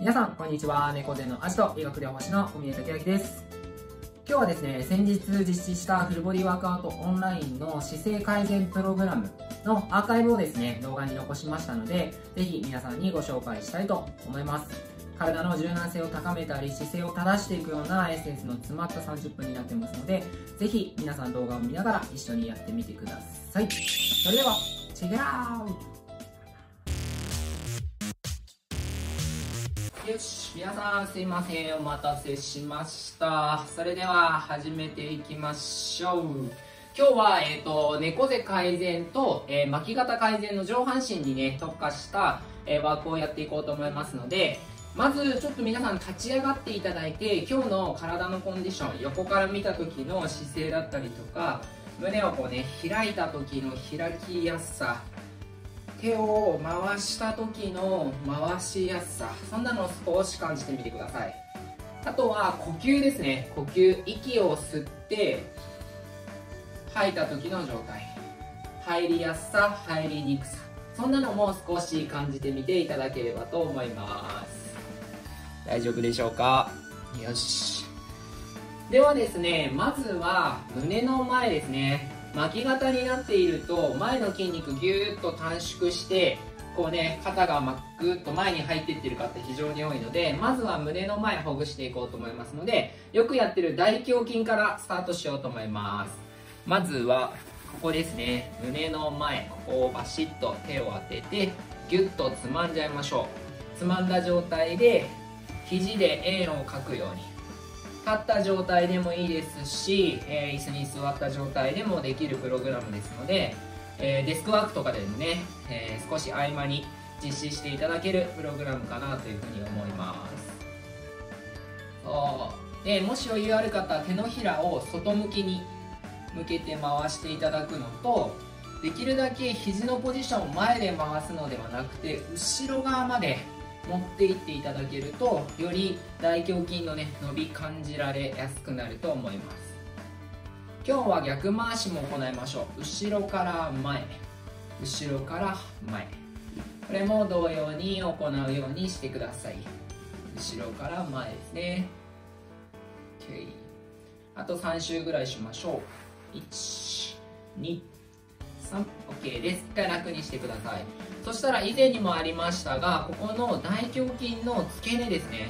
皆さん、こんにちは。猫背のアジト医学療法士の小峰武明です。今日はですね、先日実施したフルボディワークアウトオンラインの姿勢改善プログラムのアーカイブをですね、動画に残しましたので、ぜひ皆さんにご紹介したいと思います。体の柔軟性を高めたり姿勢を正していくようなエッセンスの詰まった30分になってますのでぜひ皆さん動画を見ながら一緒にやってみてくださいそれではチェケラーよし、皆さんすいません。お待たせしました。それでは始めていきましょう。今日は、えっ、ー、と、猫背改善と、えー、巻き型改善の上半身にね、特化した、えー、ワークをやっていこうと思いますので、まずちょっと皆さん立ち上がっていただいて、今日の体のコンディション、横から見た時の姿勢だったりとか、胸をこうね、開いた時の開きやすさ、手を回した時の回しやすさそんなのを少し感じてみてください。あとは呼吸ですね。呼吸息を吸って吐いた時の状態。入りやすさ入りにくさ。そんなのも少し感じてみていただければと思います。大丈夫でしょうか？よし。ではですねまずは胸の前ですね。巻き型になっていると前の筋肉ぎゅーっと短縮してこうね肩がぐっと前に入っていってる方非常に多いのでまずは胸の前ほぐしていこうと思いますのでよくやってる大胸筋からスタートしようと思います。まずはここですね。胸の前ここをバシッと手を当ててギュッとつまんじゃいましょう。つまんだ状態で肘で円を描くように。立った状態でもいいですし、えー、椅子に座った状態でもできるプログラムですので、えー、デスクワークとかでもね、えー、少し合間に実施していただけるプログラムかなというふうに思います。そう。でもし余裕ある方は手のひらを外向きに向けて回していただくのとできるだけ肘のポジションを前で回すのではなくて後ろ側まで持っていっていただけるとより大胸筋のね伸び感じられやすくなると思います。今日は逆回しも行いましょう。後ろから前。後ろから前。これも同様に行うようにしてください。後ろから前ですね。OK あと3周ぐらいしましょう。1 2 3OK です一回楽にしてください。そしたら以前にもありましたがここの大胸筋の付け根ですね。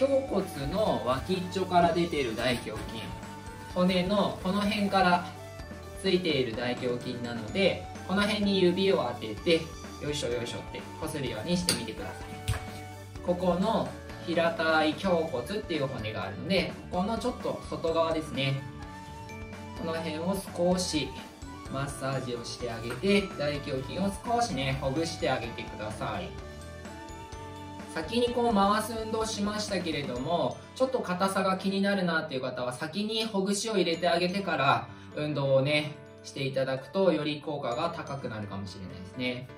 胸骨の脇っちょから出ている大胸筋。骨のこの辺からついている大胸筋なのでこの辺に指を当ててよいしょよいしょってこするようにしてみてください。ここの平たい胸骨っていう骨があるのでここのちょっと外側ですね。この辺を少しマッサージをしてあげて大胸筋を少しねほぐしてあげてください。先にこう回す運動しましたけれどもちょっと硬さが気になるなっていう方は先にほぐしを入れてあげてから運動をねしていただくとより効果が高くなるかもしれないですね。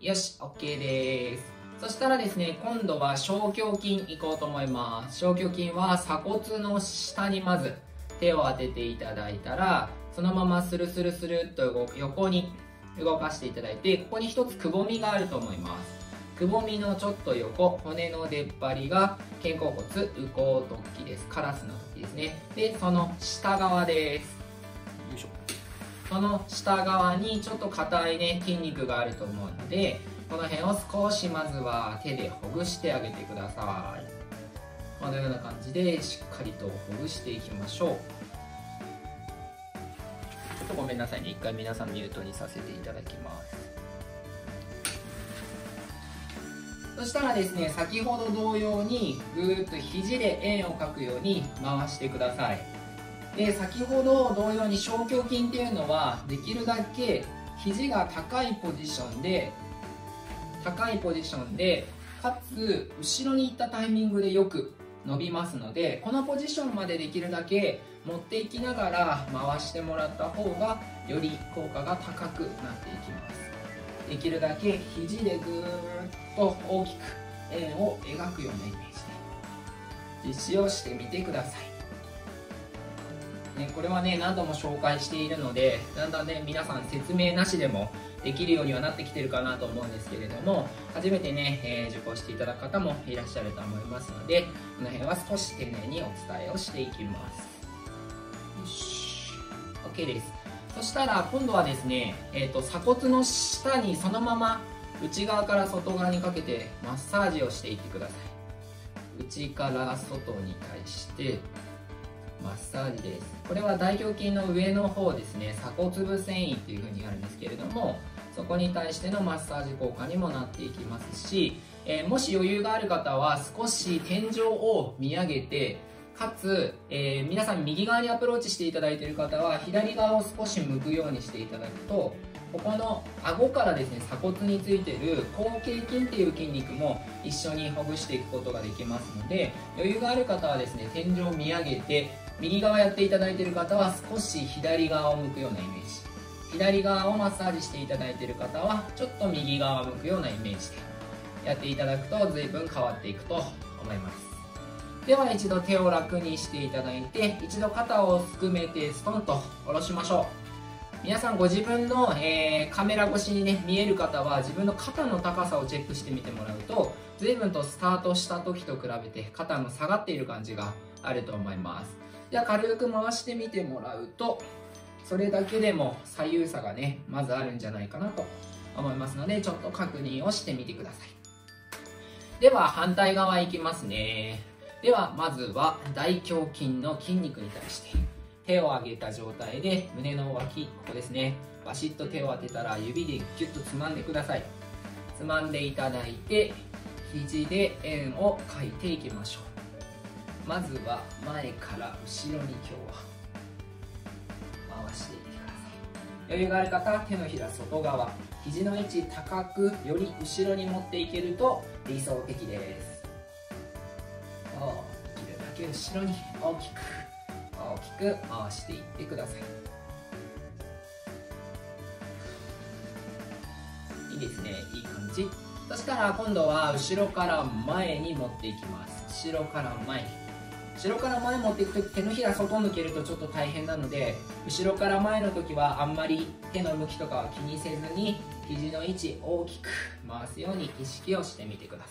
よし OK です。そしたらですね今度は小胸筋いこうと思います。小胸筋は鎖骨の下にまず手を当てていただいたらそのままスルスルスルっと横に動かしていただいてここに一つくぼみがあると思います。くぼみのちょっと横骨の出っ張りが肩甲骨右甲突起です。カラスの突起ですね。でその下側です。よいしょ。その下側にちょっと硬いね筋肉があると思うのでこの辺を少しまずは手でほぐしてあげてください。このような感じでしっかりとほぐしていきましょうとごめんなさいね。一回皆さんミュートにさせていただきます。そしたらですね先ほど同様にぐーっと肘で円を描くように回してください。で先ほど同様に小胸筋っていうのはできるだけ肘が高いポジションで高いポジションでかつ後ろに行ったタイミングでよく伸びますのでこのポジションまでできるだけ持っていきながら回してもらった方がより効果が高くなっていきます。できるだけ肘でぐーっと大きく円を描くようなイメージで実施をしてみてください、ね、これはね何度も紹介しているのでだんだんね皆さん説明なしでもできるようにはなってきてるかなと思うんですけれども初めてね、えー、受講していただく方もいらっしゃると思いますのでこの辺は少し丁寧にお伝えをしていきます。よし。OK です。そしたら今度はですね、えーと、鎖骨の下にそのまま内側から外側にかけてマッサージをしていってください。内から外に対してマッサージです。これは大胸筋の上の方ですね。鎖骨部繊維っていう風にあるんですけれどもそこに対してのマッサージ効果にもなっていきますし、えー、もし余裕がある方は少し天井を見上げてかつ、えー、皆さん右側にアプローチしていただいている方は左側を少し向くようにしていただくとここの顎からですね鎖骨についてる後傾筋っていう筋肉も一緒にほぐしていくことができますので余裕がある方はですね天井を見上げて右側やっていただいている方は少し左側を向くようなイメージ。左側をマッサージしていただいている方はちょっと右側を向くようなイメージ。でやっていただくと随分変わっていくと思います。では一度手を楽にしていただいて一度肩をすくめてストンと下ろしましょう。皆さんご自分の、えー、カメラ越しにね見える方は自分の肩の高さをチェックしてみてもらうと随分とスタートした時と比べて肩の下がっている感じがあると思います。じゃあ軽く回してみてもらうとそれだけでも左右差がねまずあるんじゃないかなと思いますのでちょっと確認をしてみてください。では反対側いきますね。ではまずは大胸筋の筋肉に対して手を上げた状態で胸の脇ここですね。バシッと手を当てたら指でギュッとつまんでください。つまんでいただいて肘で円を描いていきましょう。まずは前から後ろに今日は回していってください。余裕がある方手のひら外側。肘の位置高くより後ろに持っていけると理想的です。できるだけ後ろに大きく大きく回していってください。いい。ですね。いい感じ。そしたら今度は後ろから前に持っていきます。後ろから前。に後ろから前持っていくと手のひら外抜けるとちょっと大変なので後ろから前の時はあんまり手の向きとかは気にせずに肘の位置大きく回すように意識をしてみてくださ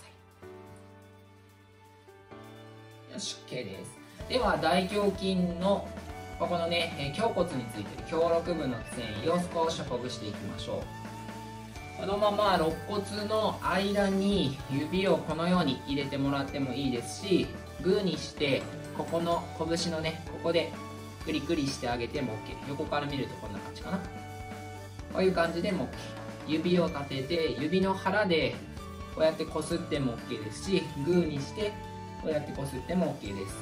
い。よし OK です。では大胸筋のここのね胸骨についてる胸肋部の繊維を少しほぐしていきましょう。このまま肋骨の間に指をこのように入れてもらってもいいですしグーにしてここの拳のねここでクリクリしてあげても OK 横から見るとこんな感じかな。こういう感じでも OK 指を立てて指の腹でこうやってこすっても OK ですしグーにしてこうやってこすっても OK です。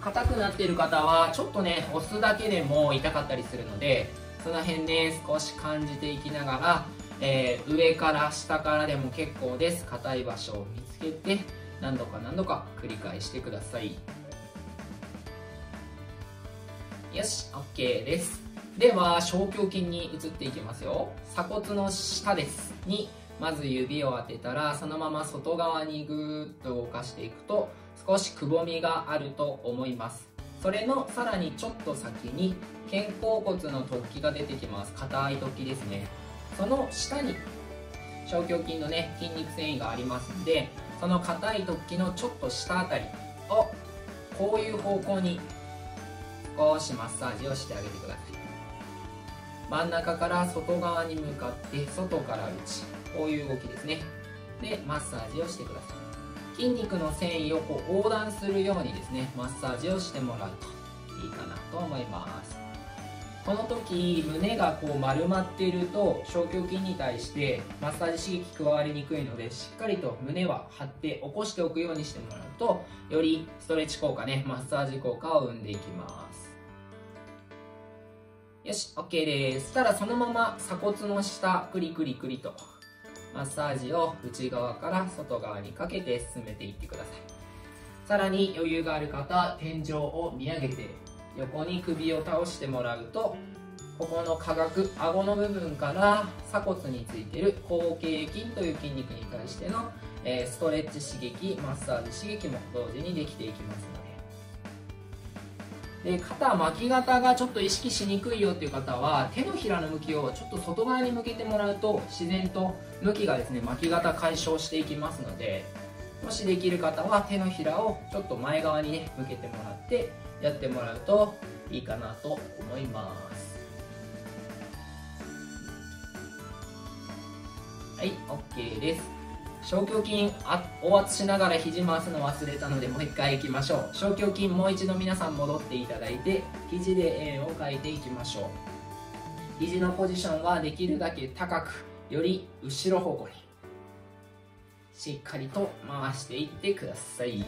硬くなっている方はちょっとね押すだけでも痛かったりするのでその辺ね少し感じていきながら、えー、上から下からでも結構です。硬い場所を見つけて何度か何度か繰り返してください。よし OK です。では小胸筋に移っていきますよ。鎖骨の下です。にまず指を当てたらそのまま外側にぐーっと動かしていくと少しくぼみがあると思います。それのさらにちょっと先に肩甲骨の突起が出てきます。硬い突起ですね。その下に小胸筋のね筋肉繊維がありますんでその硬い突起のちょっと下あたりをこういう方向に少しマッサージをしてあげてください。真ん中から外側に向かって外から内こういう動きですね。でマッサージをしてください。筋肉の繊維をこう横断するようにですねマッサージをしてもらうといいかなと思います。この時胸がこう丸まっていると小胸筋に対してマッサージ刺激加わりにくいのでしっかりと胸は張って起こしておくようにしてもらうとよりストレッチ効果ねマッサージ効果を生んでいきます。よし OK です。たらそのまま鎖骨の下クリクリクリとマッサージを内側から外側にかけて進めていってください。さらに余裕がある方天井を見上げて横に首を倒してもらうとここの下顎顎の部分から鎖骨についている後傾筋という筋肉に対しての、えストレッチ刺激マッサージ刺激も同時にできていきますで肩巻き肩がちょっと意識しにくいよっていう方は手のひらの向きをちょっと外側に向けてもらうと自然と向きがですね巻き肩解消していきますのでもしできる方は手のひらをちょっと前側にね向けてもらってやってもらうといいかなと思います。はい OK です。小胸筋あお圧しながら肘回すの忘れたのでもう一回いきましょう。小胸筋もう一度皆さん戻っていただいて肘で円を描いていきましょう。肘のポジションはできるだけ高くより後ろ方向にしっかりと回していってください。いい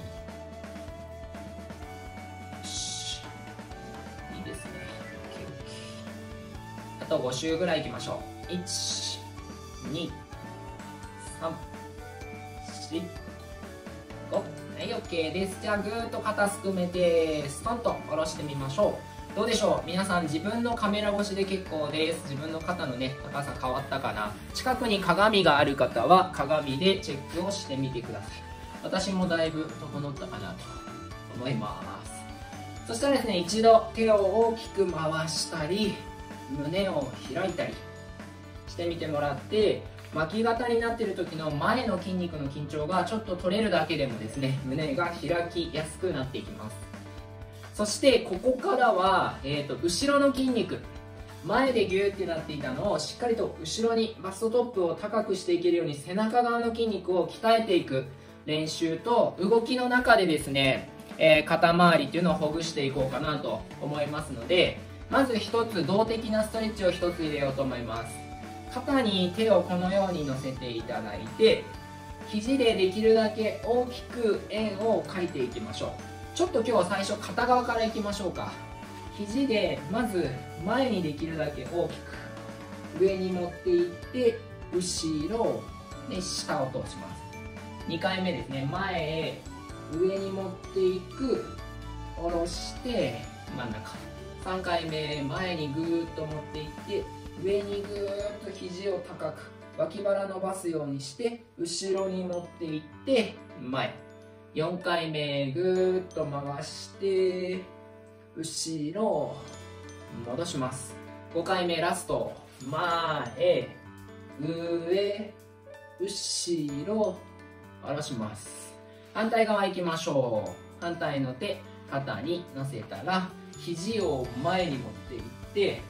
ですね。あと5周ぐらいいきましょう。1 2 3 4、5。はい、OK です。じゃあ、ぐーっと肩すくめて、ストンと下ろしてみましょう。どうでしょう？皆さん自分のカメラ越しで結構です。自分の肩のね、高さ変わったかな？近くに鏡がある方は鏡でチェックをしてみてください。私もだいぶ整ったかなと思います。そしたらですね、一度手を大きく回したり、胸を開いたりしてみてもらって、巻き型になっている時の前の筋肉の緊張がちょっと取れるだけでもですね胸が開きやすくなっていきます。そしてここからは、えーと、後ろの筋肉。前でギューってなっていたのをしっかりと後ろにバストトップを高くしていけるように背中側の筋肉を鍛えていく。練習と動きの中でですね、えー、肩周りっていうのをほぐしていこうかなと思いますのでまず一つ動的なストレッチを一つ入れようと思います。肩に手をこのように乗せていただいて肘でできるだけ大きく円を描いていきましょう。ちょっと今日は最初片側からいきましょうか。肘でまず前にできるだけ大きく上に持っていって後ろで下を通します。2回目ですね。前へ上に持っていく下ろして真ん中。3回目前にぐーっと持っていって上にぐーっと肘を高く脇腹伸ばすようにして後ろに持っていって前。4回目ぐーっと回して後ろ戻します。5回目ラスト前上後ろ下ろします。反対側行きましょう。反対の手肩に乗せたら肘を前に持っていって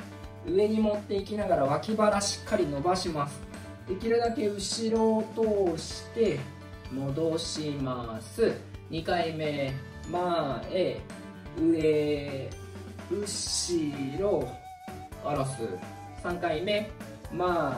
上に持っていきながら脇腹しっかり伸ばします。できるだけ後ろを通して戻します。2回目前上後ろ下ろす。3回目前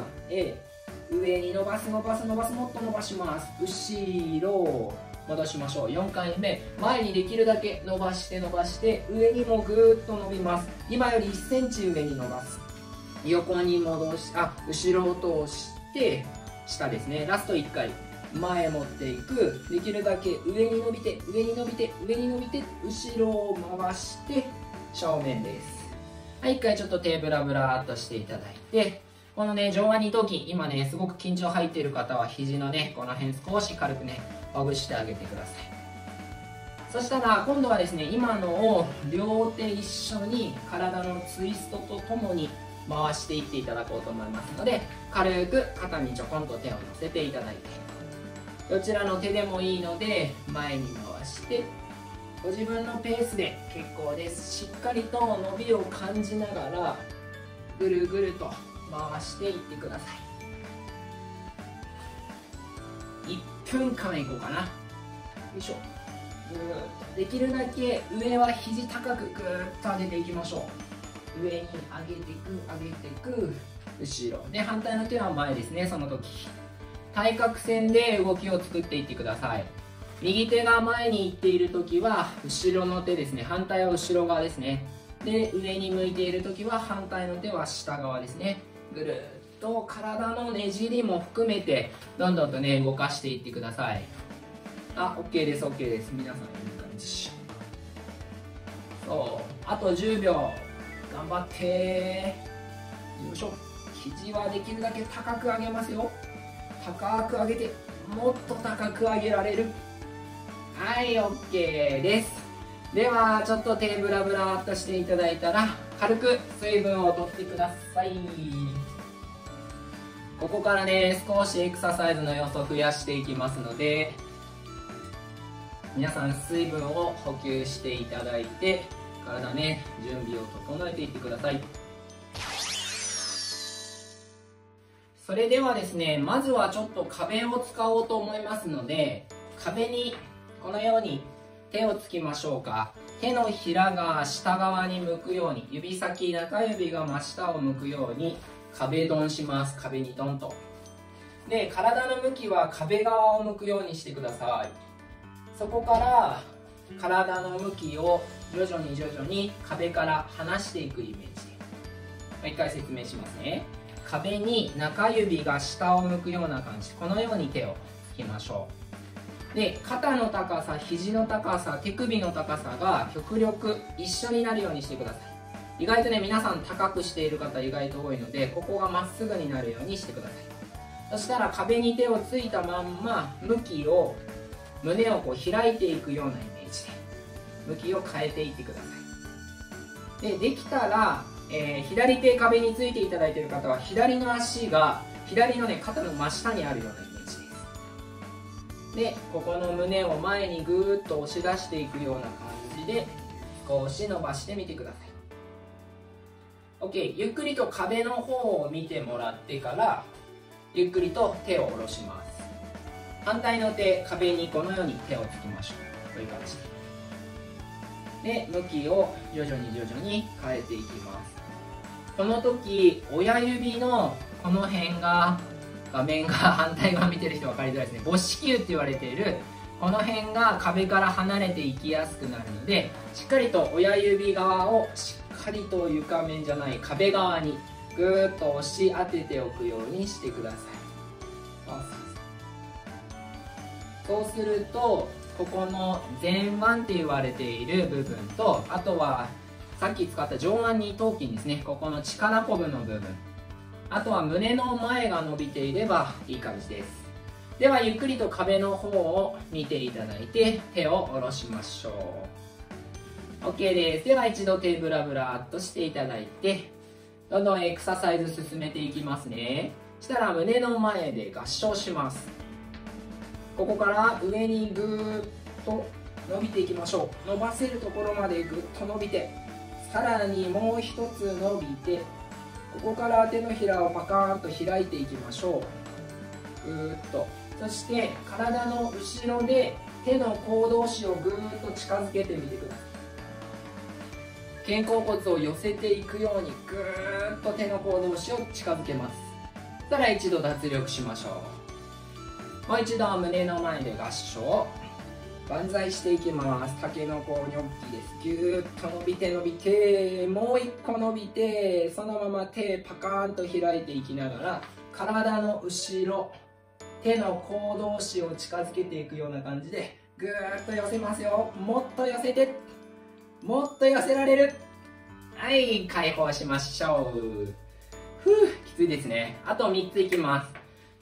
上に伸ばす伸ばす伸ばす。もっと伸ばします。後ろ戻しましょう。4回目。前にできるだけ伸ばして伸ばして上にもぐーっと伸びます。今より1センチ上に伸ばす。横に戻しあ後ろを通して下ですね。ラスト1回。前持っていく。できるだけ上に伸びて上に伸びて上に伸びて後ろを回して正面です。はい1回ちょっと手ブラブラっとしていただいて。このね上腕二頭筋。今ねすごく緊張入っている方は肘のねこの辺少し軽くねほぐしてあげてくださいそしたら今度はですね今のを両手一緒に体のツイストとともに回していっていただこうと思いますので軽く肩にちょこんと手を乗せていただいてどちらの手でもいいので前に回してご自分のペースで結構ですしっかりと伸びを感じながらぐるぐると回していってください1分間いこうかな。よいしょ。できるだけ上は肘高くぐーっと上げていきましょう。上に上げていく上げていく。後ろ。で反対の手は前ですねその時。対角線で動きを作っていってください。右手が前に行っている時は後ろの手ですね。反対は後ろ側ですね。で上に向いている時は反対の手は下側ですね。ぐるっと体のねじりも含めてどんどんとね動かしていってください。あ OK です OK です。皆さんいい感じそう。あと10秒頑張って。よいしょ。肘はできるだけ高く上げますよ。高く上げてもっと高く上げられる。はい OK です。ではちょっと手ブラブラっとしていただいたら軽く水分を取ってください。ここからね少しエクササイズの要素を増やしていきますので皆さん水分を補給していただいて体ね準備を整えていってください。それではですねまずはちょっと壁を使おうと思いますので壁にこのように手をつきましょうか。手のひらが下側に向くように指先中指が真下を向くように壁ドンします。壁にドンと。で体の向きは壁側を向くようにしてください。そこから体の向きを徐々に徐々に壁から離していくイメージ。もう一回説明しますね。壁に中指が下を向くような感じ。このように手をつきましょう。で肩の高さ肘の高さ手首の高さが極力一緒になるようにしてください。意外とね皆さん高くしている方意外と多いのでここがまっすぐになるようにしてください。そしたら壁に手をついたまんま向きを胸をこう開いていくようなイメージで向きを変えていってください。でできたら、えー、左手壁についていただいている方は左の足が左のね肩の真下にあるようなイメージです。でここの胸を前にぐーっと押し出していくような感じで少し伸ばしてみてください。OK ゆっくりと壁の方を見てもらってからゆっくりと手を下ろします。反対の手壁にこのように手をつきましょう。こういう感じ。で向きを徐々に徐々に変えていきます。この時親指のこの辺が画面が反対側見てる人分かりづらいですね。母子球って言われているこの辺が壁から離れていきやすくなるのでしっかりと親指側をしっかりと床面じゃない壁側にぐーっと押し当てておくようにしてください。そうするとここの前腕って言われている部分とあとはさっき使った上腕二頭筋ですね。ここの力こぶの部分。あとは胸の前が伸びていればいい感じです。ではゆっくりと壁の方を見ていただいて手を下ろしましょう。OK です。では一度手ブラブラっとしていただいてどんどんエクササイズ進めていきますね。したら胸の前で合掌します。ここから上にぐーっと伸びていきましょう。伸ばせるところまでぐっと伸びてさらにもう一つ伸びてここから手のひらをパカーンと開いていきましょう。ぐーっと。そして体の後ろで手の甲同士をぐーっと近づけてみてください。肩甲骨を寄せていくようにぐーっと手の甲同士を近づけます。そしたら一度脱力しましょう。もう一度胸の前で合掌。万歳していきます。たけのこニョッキです。ぎゅーっと伸びて伸びてもう一個伸びてそのまま手パカーンと開いていきながら体の後ろ手の甲同士を近づけていくような感じでぐーっと寄せますよ。もっと寄せて。もっと寄せられる。はい解放しましょう。ふうきついですね。あと3ついきます。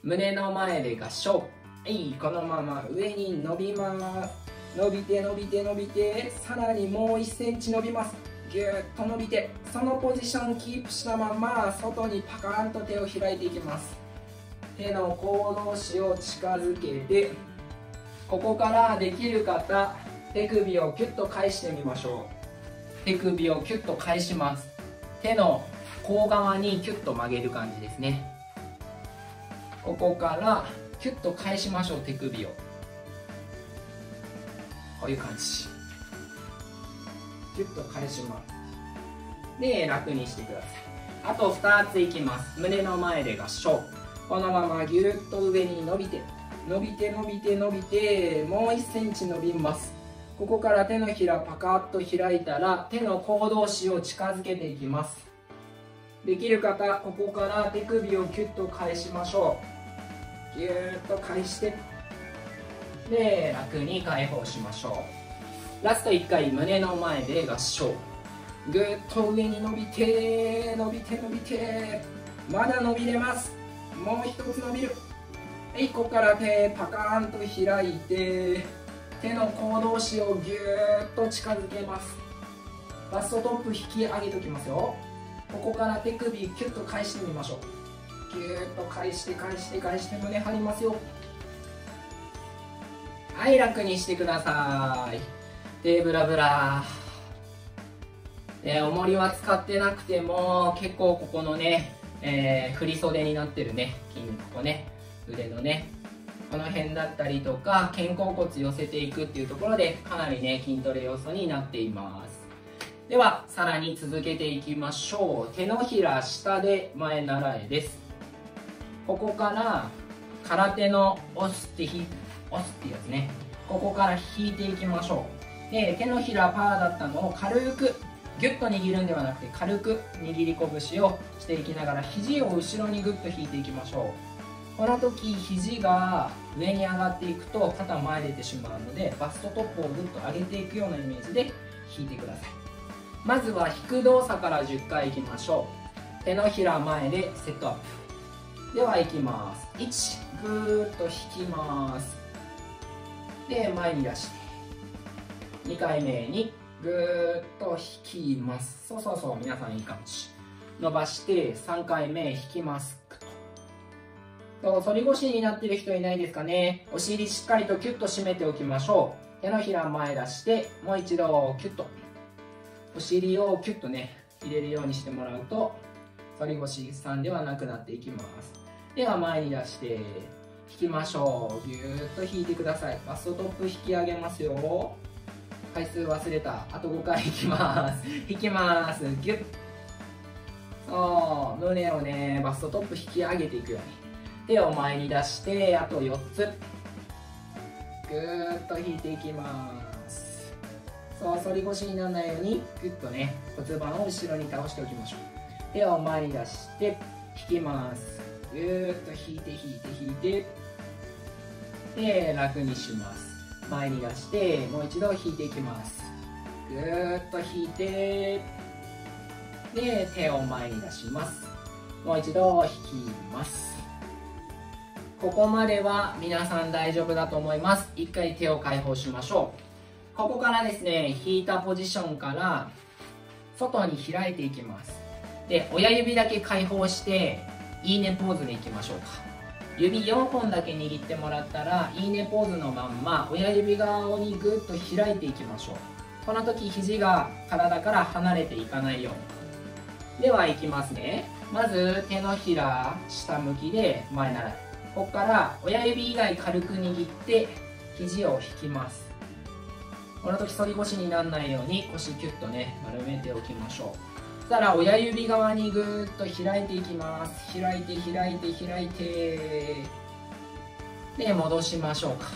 胸の前で合掌はいこのまま上に伸びます。伸びて伸びて伸びてさらにもう1センチ伸びます。ぎゅっと伸びてそのポジションキープしたまま外にパカーンと手を開いていきます。手の甲同士を近づけてここからできる方手首をキュッと返してみましょう。手首をキュッと返します。手の甲側にキュッと曲げる感じですね。ここからキュッと返しましょう手首を。こういう感じ。キュッと返します。で楽にしてください。あと2ついきます。胸の前で合掌。このままぎゅっと上に伸びて伸びて伸びて伸びてもう1センチ伸びます。ここから手のひらパカッと開いたら手の甲同士を近づけていきます。できる方ここから手首をキュッと返しましょう。ぎゅーっと返して。で楽に解放しましょう。ラスト1回胸の前で合掌。ぐっと上に伸びて伸びて伸びて。まだ伸びれます。もう一つ伸びる。はいここから手パカーンと開いて。手の甲同士をぎゅーっと近づけます。バストトップ引き上げておきますよ。ここから手首キュッと返してみましょう。ぎゅーっと返して返して返して胸張りますよ。はい楽にしてください。でブラブラ。で重りは使ってなくても結構ここのね、えー、振り袖になってるね筋肉ここね腕のねこの辺だったりとか肩甲骨寄せていくっていうところでかなりね筋トレ要素になっています。ではさらに続けていきましょう。手のひら下で前習えです。ここから空手の押すってひ押すってやつね。ここから引いていきましょう。で手のひらパーだったのを軽くギュッと握るんではなくて軽く握り拳をしていきながら肘を後ろにグッと引いていきましょう。この時肘が上に上がっていくと肩前出てしまうのでバストトップをグッと上げていくようなイメージで引いてください。まずは引く動作から10回いきましょう。手のひら前でセットアップ。ではいきます。1ぐーっと引きます。で前に出して。2回目にぐーっと引きます。そうそうそう皆さんいい感じ。伸ばして3回目引きます。そう反り腰になってる人いないですかね。お尻しっかりとキュッと締めておきましょう。手のひら前出してもう一度キュッと。お尻をキュッとね入れるようにしてもらうと反り腰さんではなくなっていきます。では前に出して引きましょう。ぎゅーっと引いてください。バストトップ引き上げますよ。回数忘れた。あと5回いきます。引きます。ギュッ。そう。胸をねバストトップ引き上げていくように。手を前に出してあと4つ。ぐーっと引いていきます。そう反り腰にならないようにグッとね骨盤を後ろに倒しておきましょう。手を前に出して引きます。ぐーっと引いて引いて引いて。で楽にします。前に出してもう一度引いていきます。ぐーっと引いて。で手を前に出します。もう一度引きます。ここまでは皆さん大丈夫だと思います。一回手を解放しましょう。ここからですね引いたポジションから外に開いていきます。で親指だけ解放していいねポーズでいきましょうか。指4本だけ握ってもらったらいいねポーズのまんま親指側にぐっと開いていきましょう。この時肘が体から離れていかないように。ではいきますね。まず手のひら下向きで前習い。ここから親指以外軽く握って肘を引きます。この時反り腰にならないように腰キュッとね丸めておきましょう。そしたら親指側にぐーっと開いていきます。開いて開いて開いて。で戻しましょうか。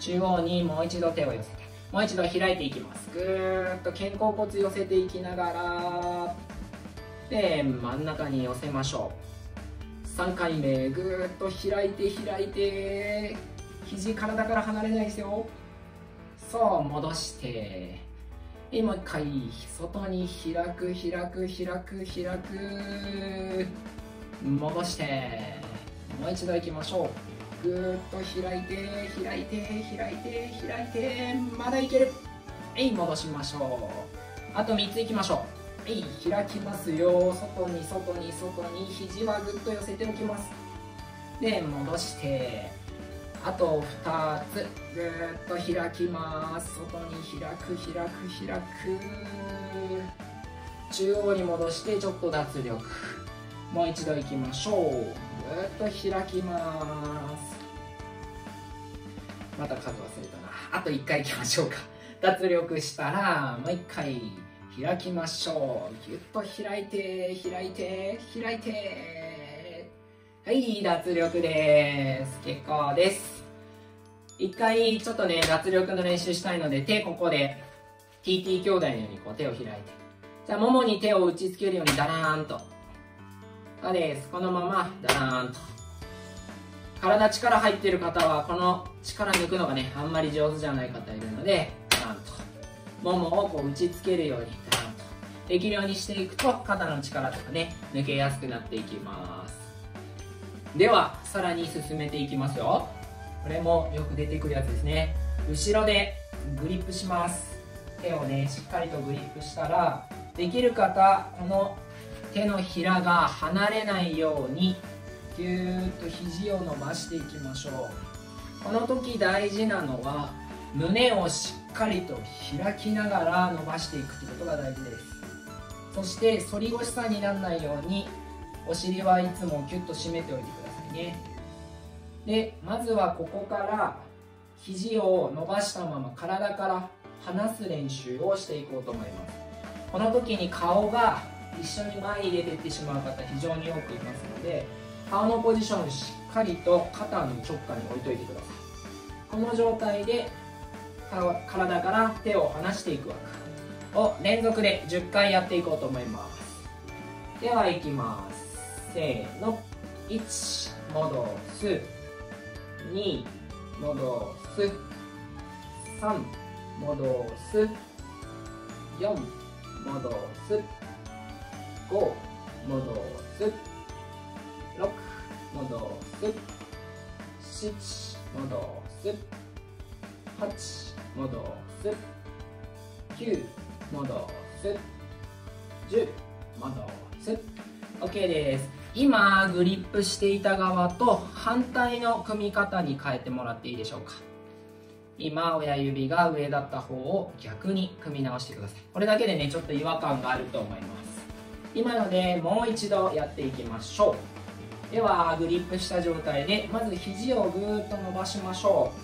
中央にもう一度手を寄せてもう一度開いていきます。ぐーっと肩甲骨寄せていきながらで真ん中に寄せましょう。3回目ぐーっと開いて開いて肘体から離れないですよ。そう戻して。でもう一回外に開く開く開く開く。戻して。もう一度いきましょう。ぐーっと開いて開いて開いて開いてまだいける。はい戻しましょう。あと3ついきましょう。はい開きますよ。外に外に外に。肘はぐっと寄せておきます。で戻して。あと2つ。ぐっと開きます。外に開く開く開く。中央に戻してちょっと脱力。もう一度いきましょう。ぐっと開きます。また数忘れたな。あと1回いきましょうか。脱力したらもう1回。開きましょう。ぎゅっと開いて開いて開いて。はい脱力です。結構です。一回ちょっとね脱力の練習したいので手ここで TT 兄弟のようにこう手を開いて。じゃあももに手を打ちつけるようにダラーンと。そうです。このままダラーンと。体力入ってる方はこの力抜くのがねあんまり上手じゃない方いるのでももをこう打ちつけるようにダラーンとできるようにしていくと肩の力とかね抜けやすくなっていきます。ではさらに進めていきますよ。これもよく出てくるやつですね。後ろでグリップします。手をねしっかりとグリップしたらできる方この手のひらが離れないようにぎゅーっと肘を伸ばしていきましょう。この時大事なのは胸をしっかりと開きながら伸ばしていくということが大事です。そして反り腰さにならないようにお尻はいつもキュッと締めておいてくださいね。でまずはここから肘を伸ばしたまま体から離す練習をしていこうと思います。この時に顔が一緒に前に出ていってしまう方非常に多くいますので顔のポジションをしっかりと肩の直下に置いといてください。この状態で体から手を離していくワークを連続で10回やっていこうと思います。ではいきます。せーの。1戻す2戻す3戻す4戻す5戻す6戻す7戻す8戻す9戻す10戻す OK です。今グリップしていた側と反対の組み方に変えてもらっていいでしょうか。今親指が上だった方を逆に組み直してください。これだけでねちょっと違和感があると思います。今のでもう一度やっていきましょう。ではグリップした状態でまず肘をぐーっと伸ばしましょう。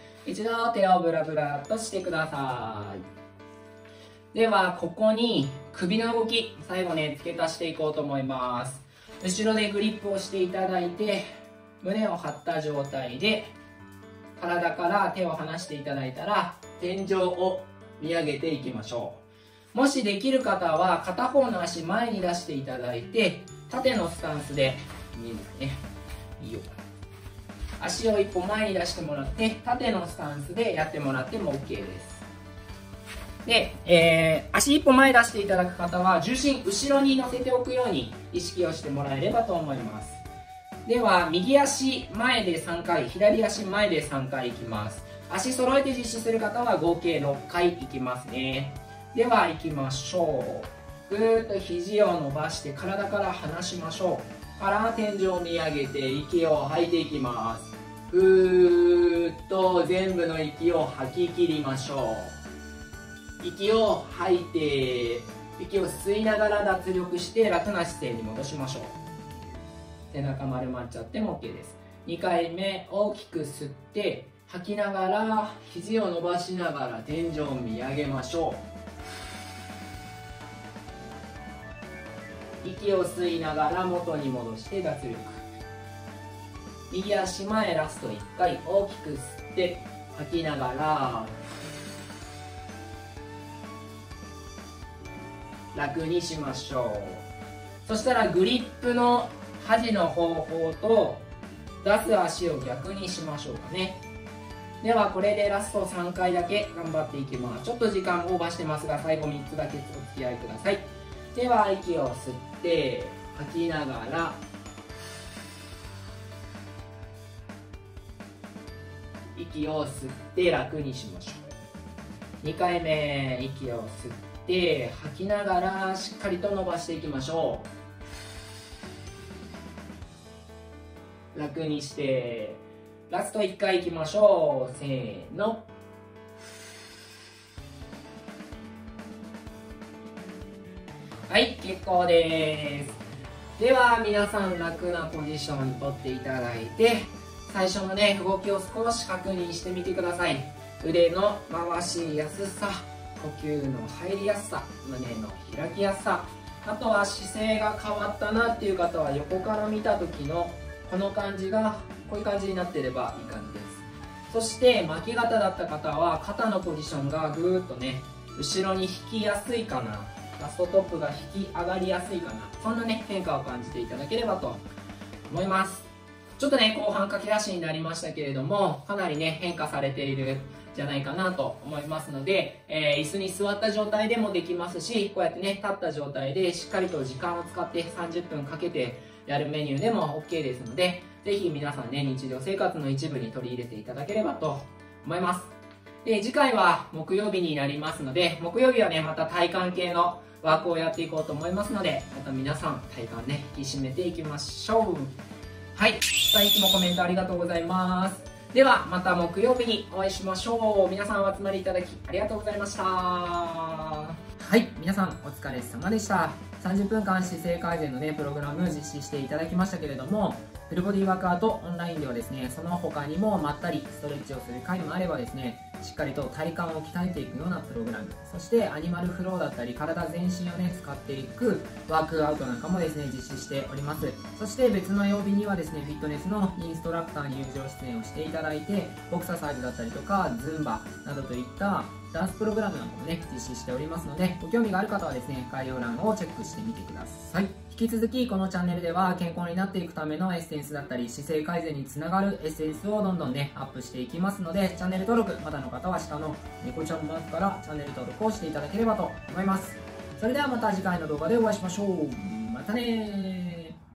一度手をブラブラっとしてください。では、ここに首の動き、最後ね、付け足していこうと思います。後ろでグリップをしていただいて、胸を張った状態で体から手を離していただいたら天井を見上げていきましょうもしできる方は片方の足前に出していただいて縦のスタンスでいいですねいいよ足を一歩前に出してもらって縦のスタンスでやってもらっても OK です。で、えー、足一歩前出していただく方は重心後ろに乗せておくように意識をしてもらえればと思います。では右足前で3回左足前で3回いきます。足揃えて実施する方は合計6回いきますね。では行きましょう。ぐーっと肘を伸ばして体から離しましょう。から天井を見上げて息を吐いていきます。ふーっと全部の息を吐き切りましょう。息を吐いて息を吸いながら脱力して楽な姿勢に戻しましょう。背中丸まっちゃっても OK です。2回目大きく吸って吐きながら肘を伸ばしながら天井を見上げましょう。息を吸いながら元に戻して脱力。右足前ラスト1回大きく吸って吐きながら楽にしましょう。そしたらグリップの舵の方法と出す足を逆にしましょうかね。ではこれでラスト3回だけ頑張っていきます。ちょっと時間オーバーしてますが最後3つだけお付き合いください。では息を吸って吐きながら息を吸って楽にしましょう。2回目息を吸って吐きながらしっかりと伸ばしていきましょう。楽にしてラスト1回いきましょう。せーの。はい結構です。では皆さん楽なポジションとっていただいて最初のね動きを少し確認してみてください。腕の回しやすさ呼吸の入りやすさ胸の開きやすさあとは姿勢が変わったなっていう方は横から見た時のこの感じがこういう感じになってればいい感じです。そして巻き肩だった方は肩のポジションがぐーっとね後ろに引きやすいかな。ラストトップが引き上がりやすいかな。そんなね変化を感じていただければと思います。ちょっとね後半駆け足になりましたけれどもかなりね変化されているじゃないかなと思いますので、えー、椅子に座った状態でもできますしこうやってね立った状態でしっかりと時間を使って30分かけてやるメニューでも OK ですのでぜひ皆さんね日常生活の一部に取り入れていただければと思います。で次回は木曜日になりますので木曜日はねまた体幹系のワークをやっていこうと思いますのでまた皆さん体幹ね引き締めていきましょう。はい。いつもコメントありがとうございます。ではまた木曜日にお会いしましょう。皆さんお集まりいただきありがとうございました。はい皆さんお疲れ様でした30分間姿勢改善のねプログラム実施していただきましたけれどもフルボディワークアウトオンラインではですね、その他にもまったりストレッチをする回もあればですね、しっかりと体幹を鍛えていくようなプログラム、そしてアニマルフローだったり体全身をね、使っていくワークアウトなんかもですね、実施しております。そして別の曜日にはですね、フィットネスのインストラクターに友情出演をしていただいて、ボクササイズだったりとか、ズンバなどといったダンスプログラムなどもね、実施しておりますので、ご興味がある方はですね、概要欄をチェックしてみてください。引き続きこのチャンネルでは健康になっていくためのエッセンスだったり姿勢改善につながるエッセンスをどんどんねアップしていきますのでチャンネル登録まだの方は下の猫ちゃんマークからチャンネル登録をしていただければと思います。それではまた次回の動画でお会いしましょう。またね